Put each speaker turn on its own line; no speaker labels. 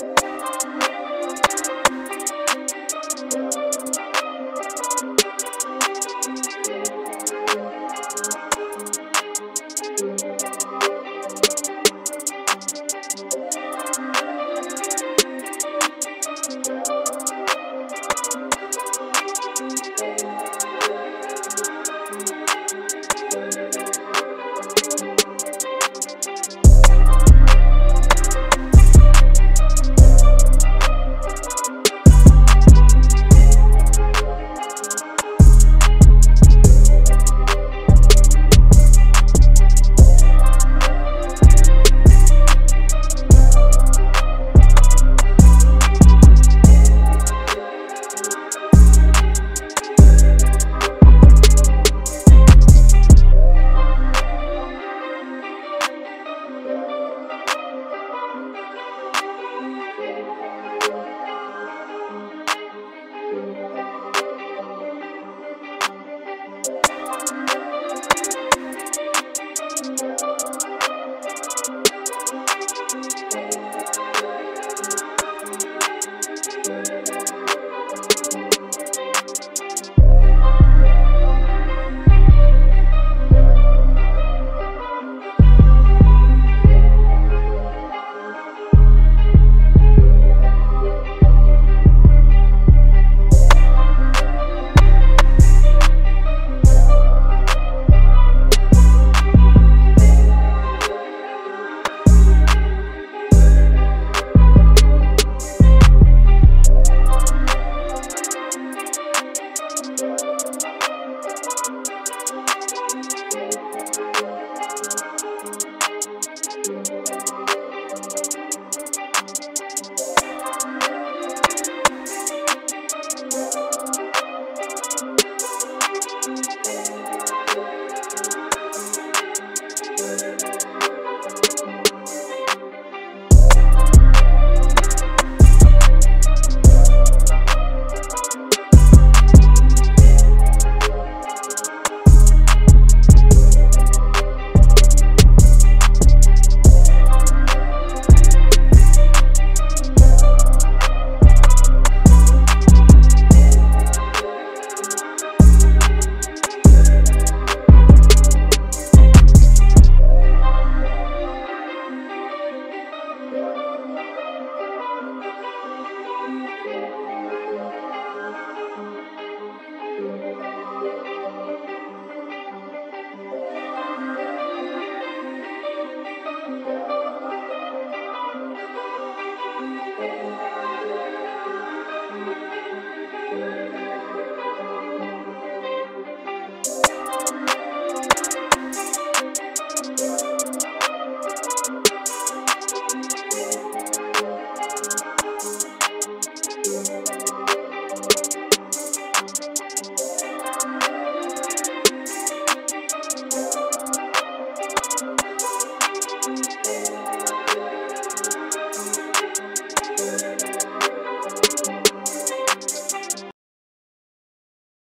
you